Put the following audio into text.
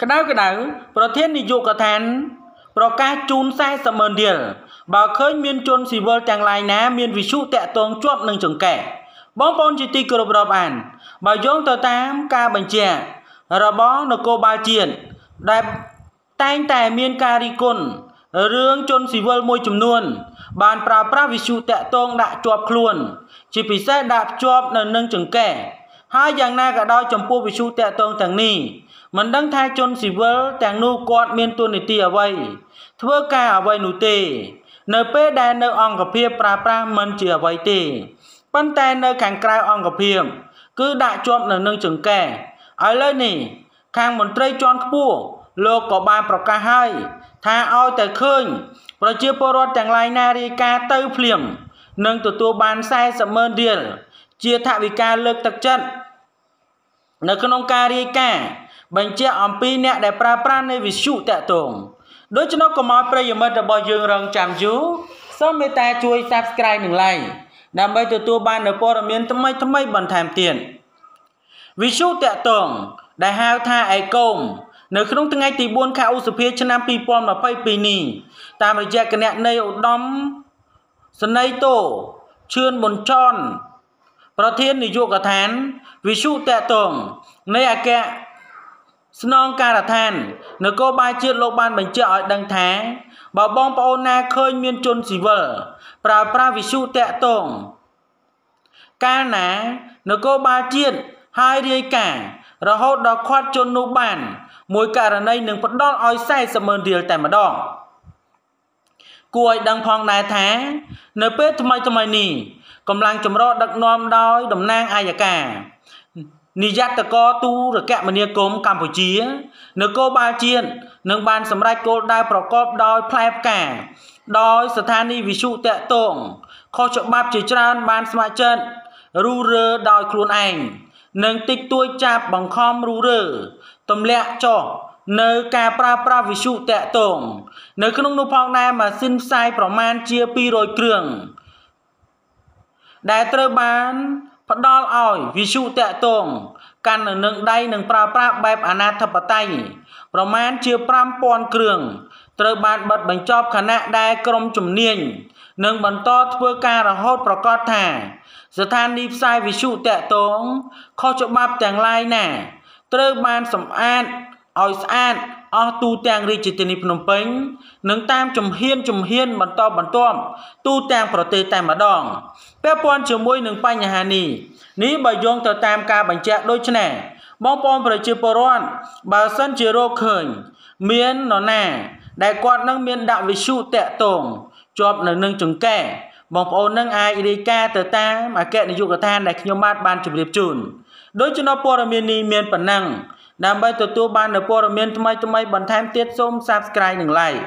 ក្តៅក្តៅប្រធាននាយកដ្ឋានប្រកាសជូន40ម៉ឺនរៀលបើឃើញមានជនស៊ីវិលទាំងឡាយណា មានវិសុតាក់ទងជាប់នឹងចង្កេះបងប្អូនជាទីគោរពរាប់អាន បើយោងទៅតាមការបញ្ជាក់របស់នគរបាលជាតិដែលតែងតែមានការរីគុណរឿងជនស៊ីវិលមួយចំនួន បានប្រើប្រាស់វិសុតាក់ទងដាក់ជាប់ខ្លួន ជាពិសេសដាក់ជាប់នៅនឹងចង្កេះហើយយ៉ាងណាក៏ដោយចំពោះវិសុតាក់ទងទាំងនេះ មិនដឹងថាជនស៊ីវិលទាំងនោះគាត់មានទួនាទីអ្វីធ្វើការអ្វីនោះទេ នៅពេលដែលនៅអង្គភាពប្រើប្រាស់មិនជាអ្វីទេប៉ុន្តែនៅខាងក្រៅអង្គភាពគឺដាក់ជាប់នៅនឹងចង្កេះឥឡូវនេះខាងមន្ត្រីជាន់ខ្ពស់លោកក៏បានប្រកាសហើយថាឲ្យតែឃើញ ប្រជាពលរដ្ឋទាំងឡាយណារាយការណ៍ទៅភ្លាមនឹងទទួលបាន40ម៉ឺនរៀលជាថវិកាលើកទឹកចិត្តនៅក្នុងការរាយការណ៍ បញ្ជាក់អំពីអ្នកដែលប្រើប្រាស់នៃវិសុតកតងដូច្នោះកុំឲ្យប្រិយមិត្តរបស់យើងរងចាំយូរសូមមេត្តាជួយ Subscribe និង Like ដើម្បីទទួលបាននូវព័ត៌មានថ្មីថ្មីបន្ថែមទៀតវិសុតកតងដែលហៅថាអេកូមនៅក្នុងថ្ងៃទី4ខែឧសភាឆ្នាំ2022នេះតាមរយៈគណៈនៃឧត្តមសនីតូឈឿនប៊ុនចនប្រធាននាយកដ្ឋានវិសុតតងនៃអគ្គ ស្នងការដ្ឋាននគរបាលជាតិលោកបានបញ្ជាក់ឲ្យដឹងថាបើបងប្អូនណាឃើញមានជនស៊ីវិលប្រើប្រាស់វិសុតតងកាលណានគរបាលជាតិហើយរាយការណ៍រហូតដល់ខាត់ជននោះបាន មួយករណីនឹងផ្ដល់ឲ្យ40ម៉ឺនរៀលតែម្ដងគួរឲ្យដឹងផងដែរថា នៅពេលថ្មីថ្មីនេះកម្លាំងចម្រុះដឹកនាំដោយតំណាងអាយកា នាយត្តកទូរគមនាគមន៍កម្ពុជានគរបាលជាតិនឹងបានសម្រេចគោលដៅប្រកបដោយផ្លែផ្កាដោយស្ថានីយវិសុតកតងខុសច្បាប់ជាច្រើនបានស្ម័គ្រចិត្តរូរើដោយខ្លួនឯងនិងតិចតួចចាប់បង្ខំរូរើទម្លាក់ចុះនៅការប្រើប្រាស់វិសុតកតងនៅក្នុងនោះផងដែរម៉ាស៊ីនផ្សាយប្រមាណជា200គ្រឿងដែលត្រូវបាន ផ្ដល់ឲ្យវិសុតកតងកាន់នៅនឹងដៃនឹងប្រើប្រាស់បែបអនាធិបតេយ្យប្រមាណជា5000គ្រឿងត្រូវបានបិទបញ្ចប់ខណៈដែលក្រមជំនាញនឹងបន្តធ្វើការរហូតប្រកាសថា ស្ថានីយផ្សាយវិសុតកតងខុសច្បាប់ទាំងឡាយណា ត្រូវបានសម្អាតឲ្យស្អាត អស់ទូទាំងរាជធានីភ្នំពេញនិងតាមជំហានជំហានបន្តបន្ទាប់ទូទាំងប្រទេសតែម្ដងពាក់ព័ន្ធជាមួយនឹងបញ្ហានេះនេះបើយោងទៅតាមការបញ្ជាក់ដូចនេះបងប្អូនប្រជាពលរដ្ឋបើសិនជារកឃើញ មាននរណា ដែលគាត់នឹងមានដាក់វិសុតកតងជាប់នៅនឹងចង្កេះបងប្អូននឹងអាចរាយការណ៍ទៅតាមអគ្គនាយកដ្ឋានដែលខ្ញុំបាទបានជម្រាបជូនដូច្នោះព័ត៌មាននេះមានប៉ុណ្ណឹង ដើម្បីទទួលបាននូវព័ត៌មានថ្មីៗបន្ថែមទៀតសូម Subscribe និង Like